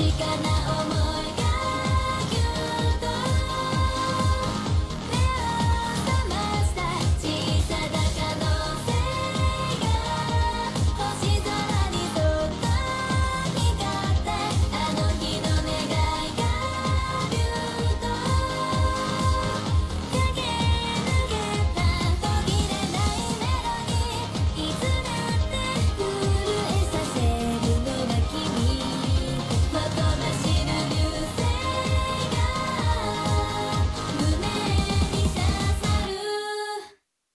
chica.